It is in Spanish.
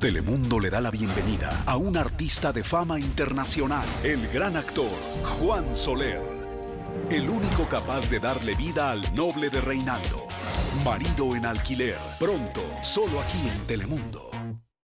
Telemundo le da la bienvenida a un artista de fama internacional, el gran actor Juan Soler, el único capaz de darle vida al noble de Reinaldo. Marido en alquiler, pronto, solo aquí en Telemundo.